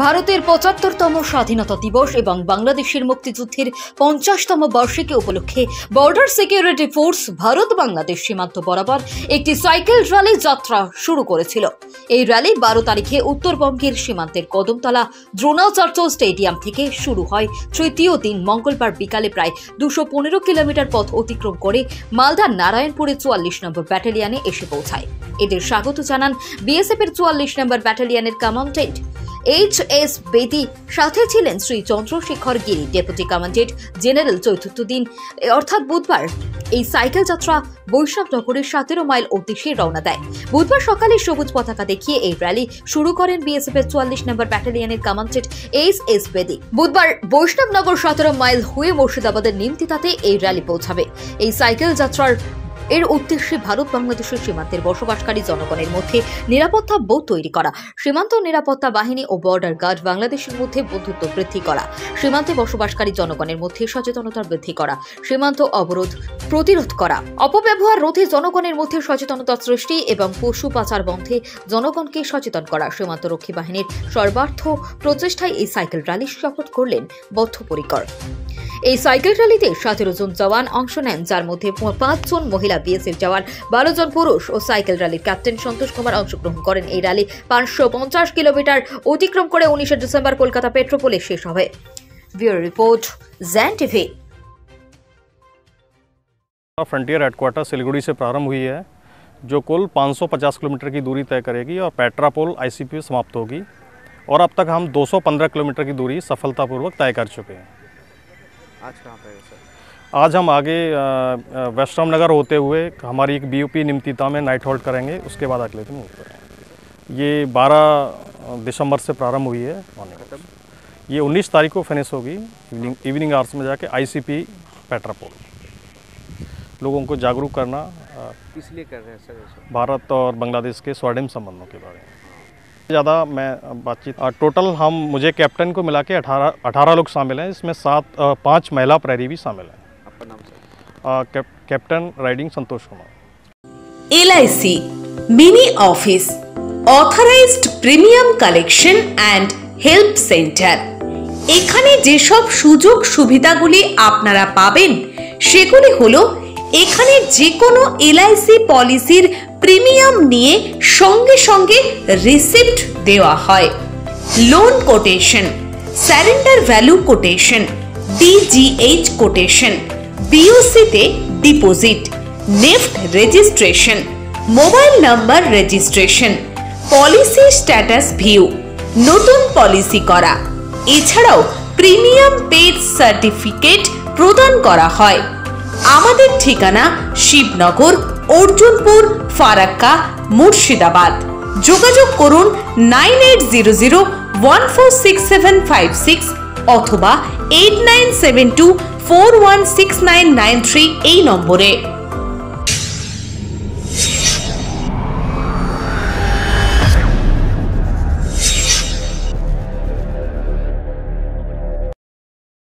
ভারতের পঁচাত্তরতম স্বাধীনতা দিবস এবং বাংলাদেশের মুক্তিযুদ্ধের পঞ্চাশতম বার্ষিকী উপলক্ষে border security force Bharat Bangladesh সীমান্ত বরাবর একটি সাইকেল র্যালি যাত্রা শুরু করেছিল। এই র্যালি বারো তারিখে উত্তরবঙ্গের সীমান্তের কদমতলা দ্রোণাচার্য স্টেডিয়াম থেকে শুরু হয়। তৃতীয় দিন মঙ্গলবার বিকালে প্রায় দুশো পনেরো কিলোমিটার পথ অতিক্রম করে মালদা নারায়ণপুরে চুয়াল্লিশ নম্বর ব্যাটালিয়নে এসে পৌঁছায়। এদের স্বাগত জানান বিএসএফ এর চুয়াল্লিশ নম্বর ব্যাটালিয়নের কমান্ডেন্ট এইচ এস বেদি সাথে ছিলেন Shri Chandrashekhar Giri deputy commandant general চতুর্থ দিন। অর্থাৎ বুধবার এই সাইকেল যাত্রা বৈষ্ণবনগরের সতেরো মাইল উদ্দেশ্যে রওনা দেয়। বুধবার সকালে সবুজ পতাকা দেখিয়ে এই র্যালি শুরু করেন বিএসএফ এর চুয়াল্লিশ নম্বর ব্যাটালিয়নের কমান্ডেন্ট এইচ এস বেদি বুধবার বৈষ্ণবনগর সতেরো মাইল হয়ে মুর্শিদাবাদের নিমতিতাতে এই র্যালি পৌঁছাবে। এই সাইকেল যাত্রার এর উদ্দেশ্যে ভারত বাংলাদেশের সীমান্তের বসবাসকারী জনগণের মধ্যে নিরাপত্তা বোধ তৈরি করা, সীমান্ত নিরাপত্তা বাহিনী ও বর্ডার গার্ড বাংলাদেশের মধ্যে বন্ধুত্ব বৃদ্ধি করা, সীমান্তে বসবাসকারী জনগণের মধ্যে সচেতনতা বৃদ্ধি করা, সীমান্ত অবরোধ প্রতিরোধ করা। অপব্যবহার রোধে জনগণের মধ্যে সচেতনতা সৃষ্টি এবং পশু পাচার বন্ধে জনগণকে সচেতন করা, সীমান্তরক্ষী বাহিনীর সর্বার্থ প্রচেষ্টায় এই সাইকেল র্যালি শপথ করলেন বদ্ধপরিকর। এই সাইকেল র্যালিতে সতেরো জন জওয়ান অংশ নেন যার মধ্যে পাঁচজন মহিলা বিএসএফ জওয়ান বারো জন পুরুষ ও সাইকেল র্যালির ক্যাপ্টেন সন্তোষ কুমার অংশগ্রহণ করেন এই র্যালি পাঁচশো পঞ্চাশ কিলোমিটার অতিক্রম করে উনিশে ডিসেম্বর কলকাতা পেট্রোপোলে শেষ হবে bureau report Jan TV frontier headquarter Siliguri से प्रारंभ हुई है जो कुल 550 किलोमीटर की दूरी तय करेगी और पेट्रापोल आईसीपी में समाप्त होगी और अब तक हम 215 किलोमीटर की दूरी सफलतापूर्वक तय कर चुके हैं आज कहाँ पे है सर आज हम आगे वैष्णव नगर होते हुए हमारी एक बीयूपी निमतीता में नाइट होल्ड करेंगे उसके बाद अगले दिन मूव ये 12 दिसंबर से प्रारंभ हुई है ये 19 तारीख को फिनिश होगी इवनिंग इवनिंग आवर्स में जाके आईसीपी पेट्रापोल लोगों को जागरूक करना इसलिए कर रहे हैं सर भारत और बांग्लादेश के स्वर्णिम संबंधों के बारे में। ज़्यादा मैं बातचीत अ, टोटल हम मुझे कैप्टन को मिला के अठारह अठारह लोग शामिल हैं इसमें सात अ, पाँच महिला प्रहरी भी शामिल हैं आपका नाम sir a, cap, captain riding Santosh Kumar LIC mini office authorised premium collection and help centre এখানে যেসব সুযোগ সুবিধাগুলি আপনারা পাবেন সেগুলি হলো এখানে যে কোনো এলআইসি পলিসির প্রিমিয়াম নিয়ে সঙ্গে সঙ্গে রিসিপ্ট দেওয়া হয়। Loan quotation, surrender value quotation DGH quotation বিওসিতে deposit, NEFT registration, mobile number registration, policy status view, নতুন পলিসি করা। এছাড়াও প্রিমিয়াম পেড সার্টিফিকেট প্রদান করা হয়। আমাদের ঠিকানা শিবনগর অর্জুনপুর, ফারাক্কা, মুর্শিদাবাদ। যোগাযোগ করুন nine eight zero zero one four six seven five six অথবা eight nine seven two four one six nine nine three এই নম্বরে।